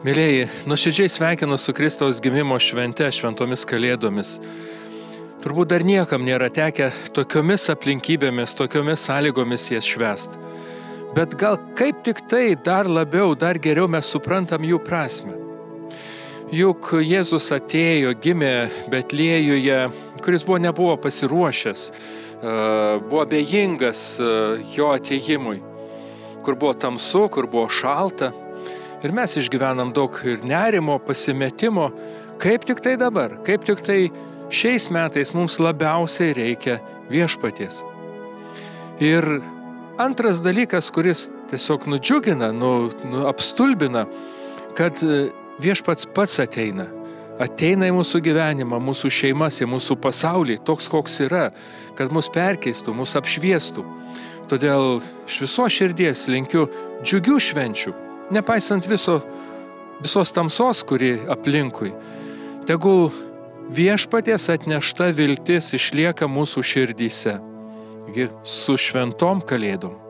Mėlyjei, nuoširdžiai sveikinu su Kristaus gimimo švente, šventomis kalėdomis. Turbūt dar niekam nėra tekę tokiomis aplinkybėmis, tokiomis sąlygomis jas švest. Bet gal kaip tik tai dar labiau, dar geriau mes suprantam jų prasme. Juk Jėzus atėjo, gimė Betlėjuje, kuris buvo nebuvo pasiruošęs, e, buvo bejingas e, jo ateimui, kur buvo tamsu, kur buvo šalta Ir mes išgyvenam daug ir nerimo, pasimetimo, kaip tik tai dabar, kaip tik tai šiais metais mums labiausiai reikia viešpaties. Ir antras dalykas, kuris tiesiog nudžiugina, nu, nu, apstulbina, kad e, viešpats pats ateina. Ateina į mūsų gyvenimą, mūsų šeimas, į mūsų pasaulį, toks koks yra, kad mus perkeistų, mus apšviestų. Todėl iš viso širdies linkiu džiugių švenčių nepaisant viso, visos tamsos, kuri aplinkui. Tegul viešpaties atnešta viltis išlieka mūsų širdyse. Su šventom kalėdom.